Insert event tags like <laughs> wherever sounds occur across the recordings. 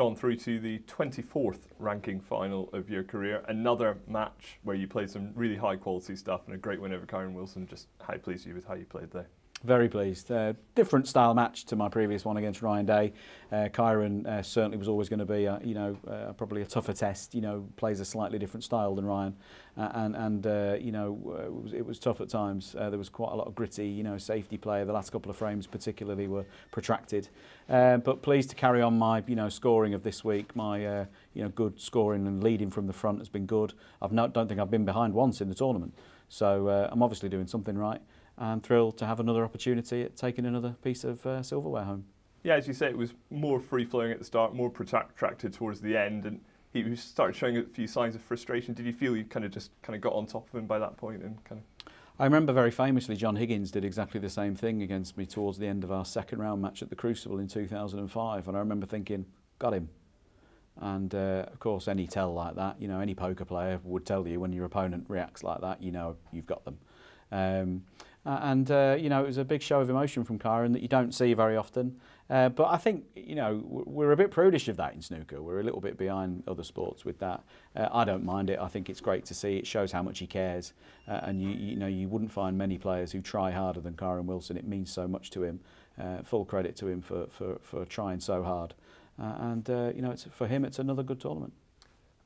Sean, through to the 24th ranking final of your career. Another match where you played some really high quality stuff and a great win over Kyren Wilson. Just how pleased are you with how you played there? Very pleased. Uh, different style match to my previous one against Ryan Day. Uh, Kyron uh, certainly was always going to be, a, you know, uh, probably a tougher test. You know, plays a slightly different style than Ryan, uh, and and uh, you know, uh, it was, it was tough at times. Uh, there was quite a lot of gritty, you know, safety play. The last couple of frames particularly were protracted, uh, but pleased to carry on my, you know, scoring of this week. My, uh, you know, good scoring and leading from the front has been good. I've not, don't think I've been behind once in the tournament, so uh, I'm obviously doing something right. And thrilled to have another opportunity at taking another piece of uh, silverware home. Yeah, as you say, it was more free flowing at the start, more protracted towards the end, and he started showing a few signs of frustration. Did you feel you kind of just kind of got on top of him by that point and kind of? I remember very famously John Higgins did exactly the same thing against me towards the end of our second round match at the Crucible in 2005, and I remember thinking, got him. And uh, of course, any tell like that, you know, any poker player would tell you when your opponent reacts like that, you know, you've got them. Um, uh, and uh, you know it was a big show of emotion from Kyren that you don't see very often. Uh, but I think you know we're a bit prudish of that in snooker. We're a little bit behind other sports with that. Uh, I don't mind it. I think it's great to see. It shows how much he cares, uh, and you you know you wouldn't find many players who try harder than Kyren Wilson. It means so much to him. Uh, full credit to him for for, for trying so hard. And you know it's, for him it's another good tournament.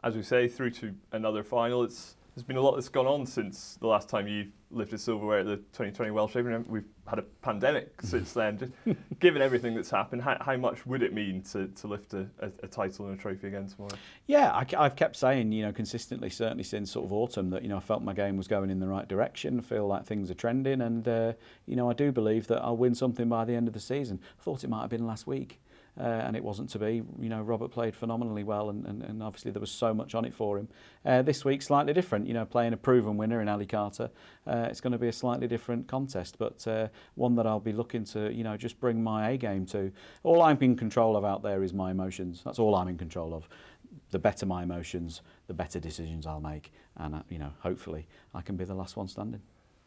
As we say, through to another final. It's There's been a lot that's gone on since the last time you lifted silverware at the 2020 Welsh Open. We've had a pandemic <laughs> since then. Just given everything that's happened, how, how much would it mean to, to lift a, a, a title and a trophy again tomorrow? Yeah, I, I've kept saying, you know, consistently, certainly since sort of autumn, that, you know, I felt my game was going in the right direction, feel like things are trending, and, uh, you know, I do believe that I'll win something by the end of the season. I thought it might have been last week. Uh, and it wasn't to be. You know, Robert played phenomenally well, and, and, and obviously there was so much on it for him. Uh, this week, slightly different. You know, playing a proven winner in Ali Carter, uh, it's going to be a slightly different contest, but uh, one that I'll be looking to, you know, just bring my A game to. All I'm in control of out there is my emotions. That's all I'm in control of. The better my emotions, the better decisions I'll make, and uh, you know, hopefully, I can be the last one standing.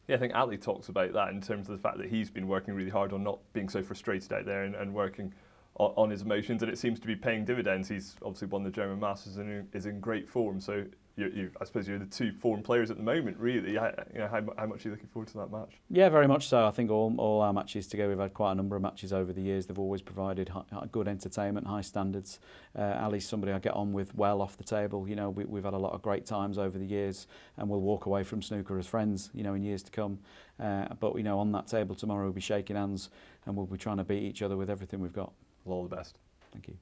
Yeah, I think Ali talks about that in terms of the fact that he's been working really hard on not being so frustrated out there and, and working on, his emotions, and it seems to be paying dividends. He's obviously won the German Masters and is in great form. So you, you, I suppose you're the two foreign players at the moment, really. You know, how, how much are you looking forward to that match? Yeah, very much so. I think all, all our matches together, we've had quite a number of matches over the years. They've always provided high, good entertainment, high standards. Uh, Ali's somebody I get on with well off the table. You know, we, we've had a lot of great times over the years, and we'll walk away from snooker as friends. You know, in years to come. Uh, but you know, on that table tomorrow, we'll be shaking hands, and we'll be trying to beat each other with everything we've got. All the best. Thank you.